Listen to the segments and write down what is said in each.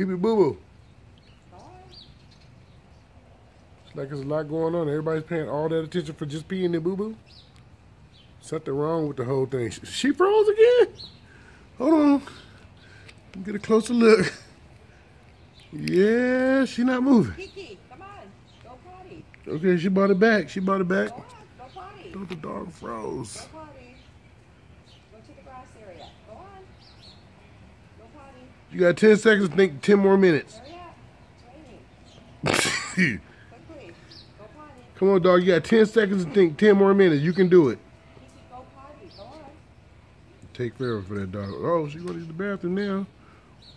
Come on, Boo Boo. It's like there's a lot going on. Everybody's paying all that attention for just peeing the Boo Boo. Something wrong with the whole thing. She froze again. Hold on. Get a closer look. Yeah, she not moving. Kiki, come on. Go potty. Okay, she brought it back. She brought it back. Go on. Go potty. Thought the dog froze. Go potty. Go to the grass area. Go on. Go potty. You got 10 seconds to think 10 more minutes. Hurry up. It's raining. Quickly. Go potty. Come on, dog. You got 10 seconds to think 10 more minutes. You can do it. Kiki, go potty. Go on. Take care forever for that dog. Oh, she going to the bathroom now.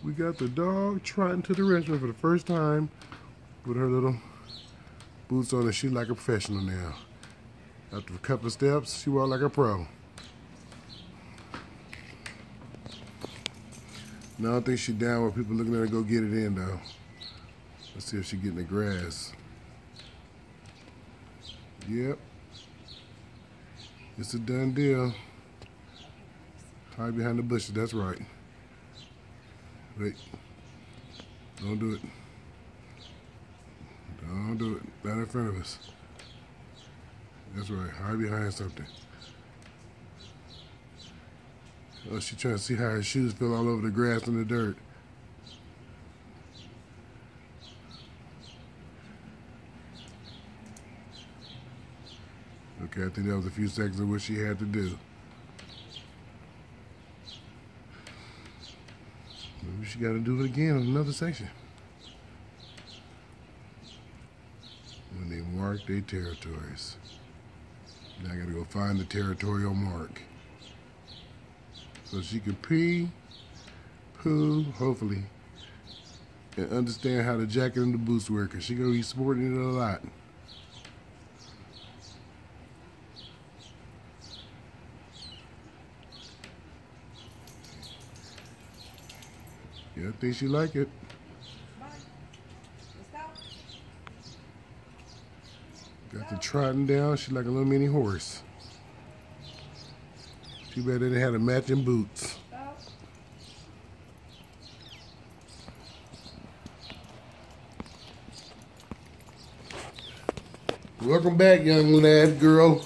We got the dog trotting to the restroom for the first time with her little boots on and she's like a professional now. After a couple of steps, she walked like a pro. No, I don't think she's down where people looking at her go get it in though. Let's see if she getting the grass. Yep. It's a done deal. Hide behind the bushes, that's right. Wait. Don't do it. Don't do it. Not in front of us. That's right. Hide behind something. Oh, she trying to see how her shoes feel all over the grass and the dirt. Okay, I think that was a few seconds of what she had to do. She got to do it again in another section. When they mark their territories. Now I got to go find the territorial mark. So she can pee, poo, hopefully, and understand how the jacket and the boots work. Because she going to be sporting it a lot. Yeah, I think she like it. Got the trotting down. She like a little mini horse. Too bad they had a matching boots. Welcome back, young lad, girl.